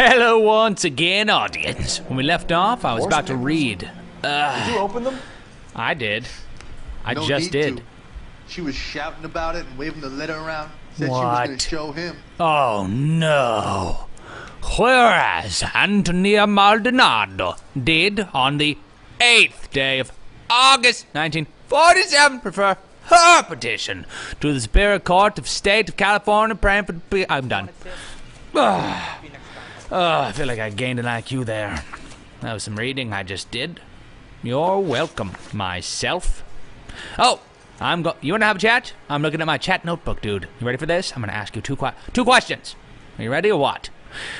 Hello once again, audience. When we left off, I was about to read. Did you open them? I did. I No just did. to. She was shouting about it and waving the letter around. Said she was What? going to show him. Oh no. Whereas Antonia Maldonado did on the 8th day of August 1947 prefer her petition to the Superior Court of State of California praying for the pe- I'm done. Ah, I feel like I gained an IQ there. That was some reading I just did. You're welcome, myself. Oh, I'm go. You want to have a chat? I'm looking at my chat notebook, dude. You ready for this? I'm gonna ask you two que- two questions. Are you ready or what?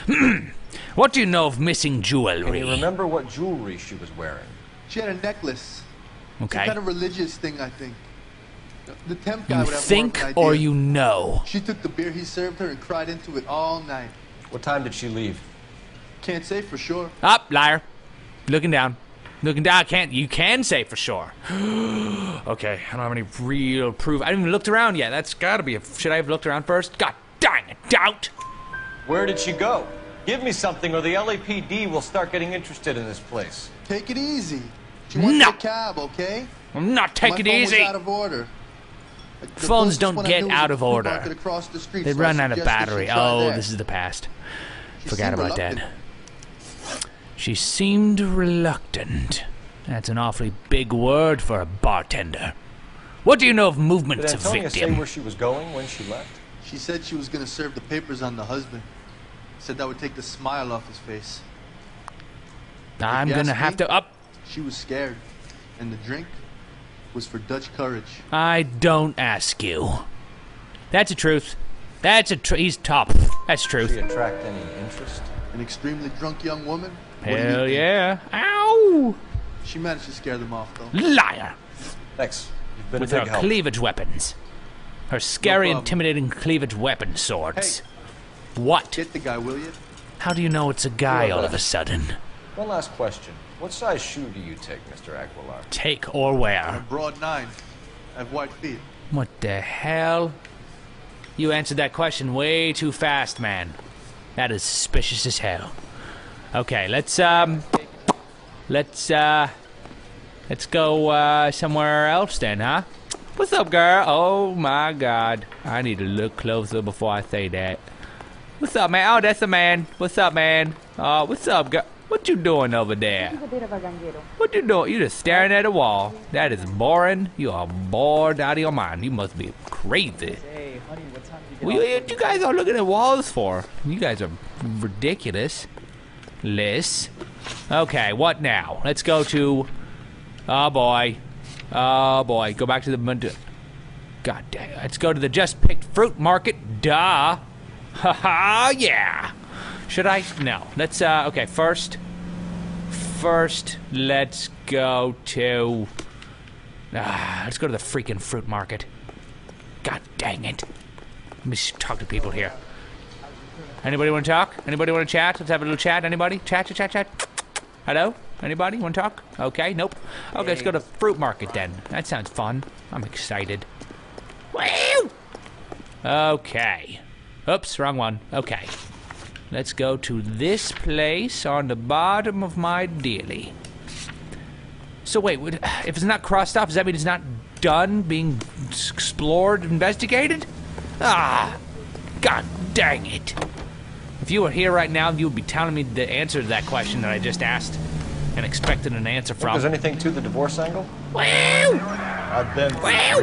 what do you know of missing jewelry? Can jewelry? you remember what jewelry she was wearing? She had a necklace. Some Okay. kind of religious thing, I think. The temp guy You would have think more of an or you know? She took the beer he served her and cried into it all night. What time did she leave? Can't say for sure. Up, liar. Looking down. Looking down. I can't. You can say for sure. okay. I don't have any real proof. I haven't even looked around yet. That's gotta be. A, should I have looked around first? God dang it! Doubt. Where did she go? Give me something or the LAPD will start getting interested in this place. Take it easy. She wants No. a cab, okay? I'm not taking it easy. out of order. The Phones don't get out of order. market the They so run out of battery. Oh, there. this is the past. She Forgot seemed about that. She seemed reluctant. That's an awfully big word for a bartender. What do you know of movements of Antonia say victim? where she was going when she left? She said she was going to serve the papers on the husband. Said that would take the smile off his face. I'm gonna have to up. She was scared. And the drink was for Dutch courage. I don't ask you. That's the truth. That's a tr- he's top. That's Did truth. she attract any interest? An extremely drunk young woman? What do you Hell yeah! Ow! She managed to scare them off, though. Liar! Thanks. You've been With a her help. cleavage weapons, her scary, problem. intimidating cleavage weapon swords. What? Get the guy, will you? How do you know it's a guy all of a sudden? One last question. What size shoe do you take, Mr. Aguilar? Take or wear? Broad nine. I have white feet. What the hell? You answered that question way too fast, man. That is suspicious as hell. Okay, let's um let's uh let's go uh somewhere else then, huh? What's up, girl? Oh my god. I need to look closer before I say that. What's up, man? Oh, that's a man. What's up, man? Uh, what's up, girl? What you doing over there? He's a bit of a ganguero. What you doing? You just staring at a wall. That is boring. You are bored out of your mind. You must be crazy. Hey, honey, what time did you What you, what you guys are looking at walls for? You guys are ridiculous. Liz. Okay, what now? Let's go to. Oh boy. Oh boy. Go back to the. God dang. Let's go to the just picked fruit market. Duh. Ha ha, yeah. Should I? No. Let's, uh, okay, first. First, let's go to. Ah, let's go to the freaking fruit market. God dang it. Let me talk to people here. Anybody want to talk? Anybody want to chat? Let's have a little chat. Anybody? Chat, chat, chat, chat. Hello? Anybody want to talk? Okay, nope. Okay, let's go to fruit market then. That sounds fun. I'm excited. Okay. Oops, wrong one. Okay. Let's go to this place on the bottom of my dealie. So wait, if it's not crossed off, does that mean it's not done being explored, investigated? Ah, god dang it. If you were here right now, you would be telling me the answer to that question that I just asked and expected an answer Think there's anything to the divorce angle? Wow! I've been through Wow!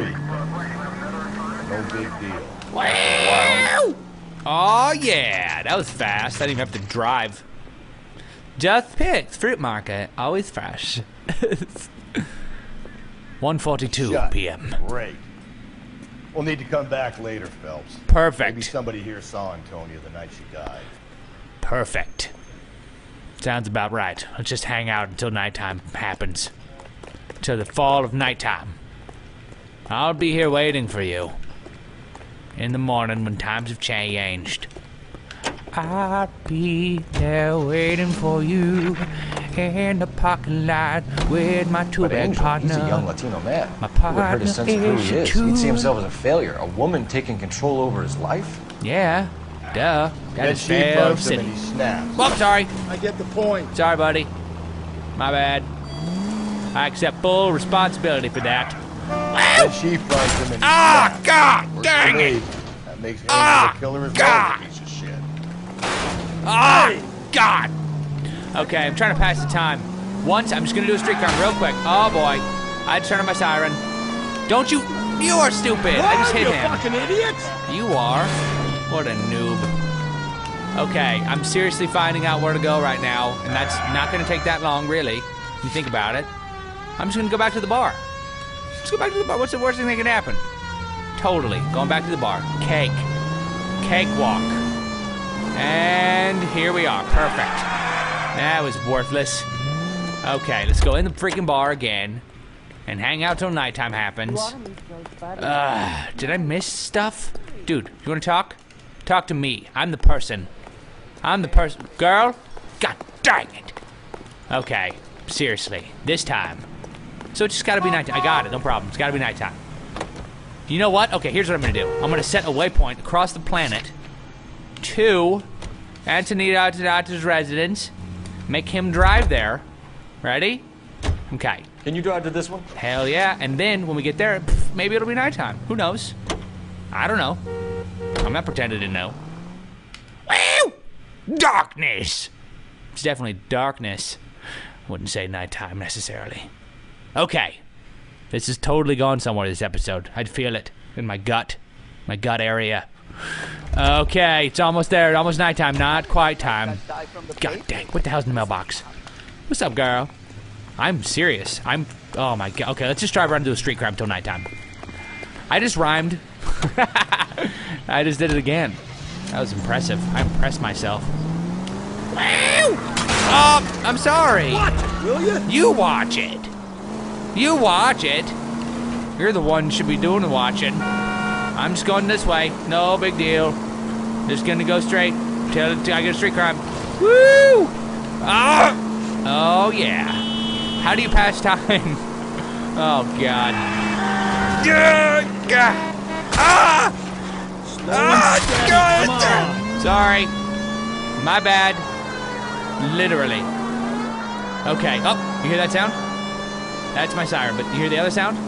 No big deal. Wow! Oh yeah, that was fast. I didn't even have to drive. Just picked fruit market, always fresh. 1:42 p.m. Great. We'll need to come back later, Phelps. Perfect. Maybe somebody here saw Antonia the night she died. Perfect. Sounds about right. Let's just hang out until nighttime happens. Till the fall of nighttime. I'll be here waiting for you. In the morning when times have changed. I'll be there waiting for you in the parking lot with my two-bag Angel, partner. he's a young Latino man My who had heard a sense of who he is is. He'd see himself as a failure, a woman taking control over his life. Yeah, Duh. That Then is she Fair him and he snaps. Well, I'm sorry. I get the point. Sorry, buddy. My bad. I accept full responsibility for that. Then she fronts him and he Ah, snaps. God dang for it. That makes Amy Ah, the killer as God. well, piece of shit. Ah, God. Okay, I'm trying to pass the time. Once, I'm just gonna do a street crime real quick. Oh boy, I just turned on my siren. Don't you? You are stupid. I just hit you him. fucking idiot! You are. What a noob. Okay, I'm seriously finding out where to go right now, and that's not gonna take that long, really. If you think about it. I'm just gonna go back to the bar. Just go back to the bar. What's the worst thing that can happen? Totally. Going back to the bar. Cake. Cake walk. And here we are. Perfect. That was worthless. Okay, let's go in the freaking bar again and hang out till nighttime happens. Uh, did I miss stuff? Dude, you wanna talk? Talk to me. I'm the person. I'm the person. Girl? God dang it. Okay, seriously. This time. So it's just gotta be nighttime. I got it, no problem. It's gotta be nighttime. You know what? Okay, here's what I'm gonna do. I'm gonna set a waypoint across the planet to Antonito's residence. Make him drive there. Ready? Okay. Can you drive to this one? Hell yeah. And then when we get there, pff, maybe it'll be nighttime. Who knows? I don't know. I'm not pretending to know. Darkness! It's definitely darkness. Wouldn't say nighttime necessarily. Okay. This is totally gone somewhere this episode. I'd feel it in my gut. My gut area. Okay, it's almost there. Almost nighttime. Not quite time. God dang. What the hell's in the mailbox? What's up, girl? I'm serious. I'm. Oh my god. Okay, let's just drive around and do a street crime till nighttime. I just rhymed. I just did it again. That was impressive. I impressed myself. Wow! Oh, I'm sorry. What? Will you? You watch it. You watch it. You're the one who should be doing the watching. I'm just going this way. No big deal. Just gonna go straight till till I get a street crime. Woo! Ah! Oh yeah. How do you pass time? oh god. Yeah, God. Ah! Ah, God. Sorry. My bad. Literally. Okay. Oh, you hear that sound? That's my siren, but you hear the other sound?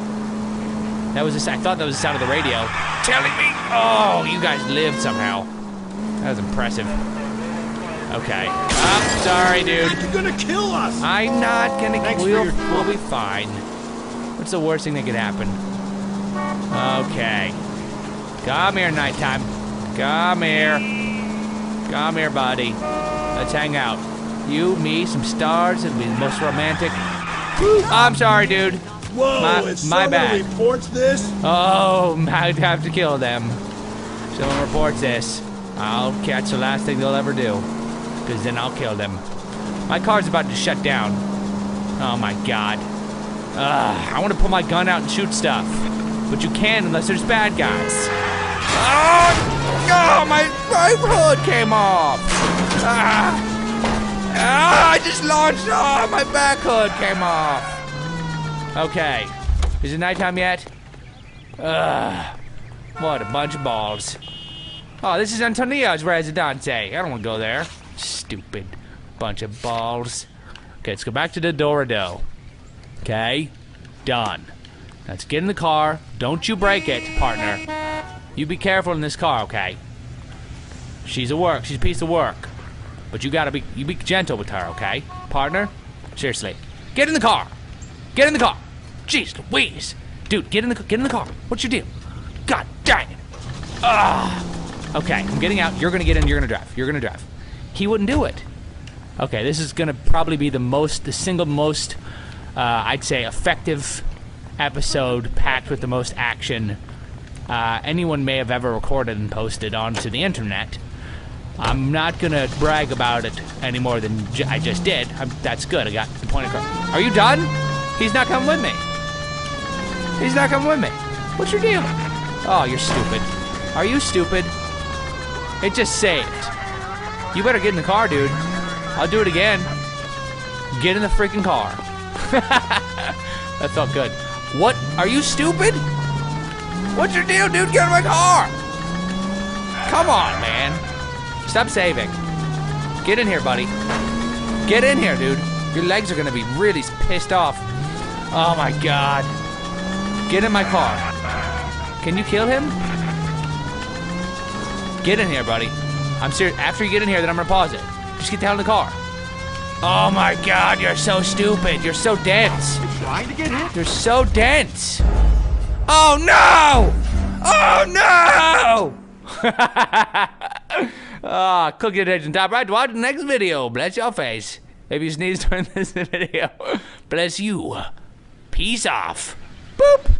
That was the, I thought that was the sound of the radio. Telling me, oh, you guys lived somehow. That was impressive. Okay. Oh, sorry, dude. You're gonna kill us! I'm not gonna. Thanks for we'll, we'll be fine. What's the worst thing that could happen? Okay. Come here, nighttime. Come here. Come here, buddy. Let's hang out. You, me, some stars. It'd be the most romantic. I'm sorry, dude. Whoa, My- if my bad. reports this, Oh, I'd have to kill them. Someone reports this. I'll catch the last thing they'll ever do. Because then I'll kill them. My car's about to shut down. Oh my god. Ugh, I want to pull my gun out and shoot stuff. But you can't unless there's bad guys. Oh, oh my, my hood came off. Ah, ah, I just launched. Oh, my back hood came off. Okay. Is it nighttime yet? Ugh. What a bunch of balls. Oh, this is Antonio's residence. I don't want to go there. Stupid bunch of balls. Okay, let's go back to the Dorado. Okay? Done. Let's get in the car. Don't you break it, partner. You be careful in this car, okay? She's a work. She's a piece of work. But you gotta be you be gentle with her, okay? Partner? Seriously. Get in the car. Get in the car. Jeez Louise. Dude, get in the get in the car. What's your deal? God dang it. Okay, I'm getting out. You're gonna get in. You're gonna drive. You're gonna drive. He wouldn't do it. Okay, this is gonna probably be the most, the single most, uh, I'd say, effective episode packed with the most action uh, anyone may have ever recorded and posted onto the internet. I'm not gonna brag about it any more than j- I just did. I'm, that's good. I got the point across. Are you done? He's not coming with me. He's not coming with me. What's your deal? Oh, you're stupid. Are you stupid? It just saved. You better get in the car, dude. I'll do it again. Get in the freaking car. that felt good. What? Are you stupid? What's your deal, dude? Get in my car. Come on, man. Stop saving. Get in here, buddy. Get in here, dude. Your legs are gonna be really pissed off. Oh my god. Get in my car. Can you kill him? Get in here, buddy. I'm serious. After you get in here, then I'm gonna pause it. Just get down in the car. Oh my god, you're so stupid. You're so dense. Trying to get hit? You're so dense. Oh no! Oh no! Ah, click the attention top right to watch the next video. Bless your face. If you sneeze during this video, bless you. Peace off. Boop.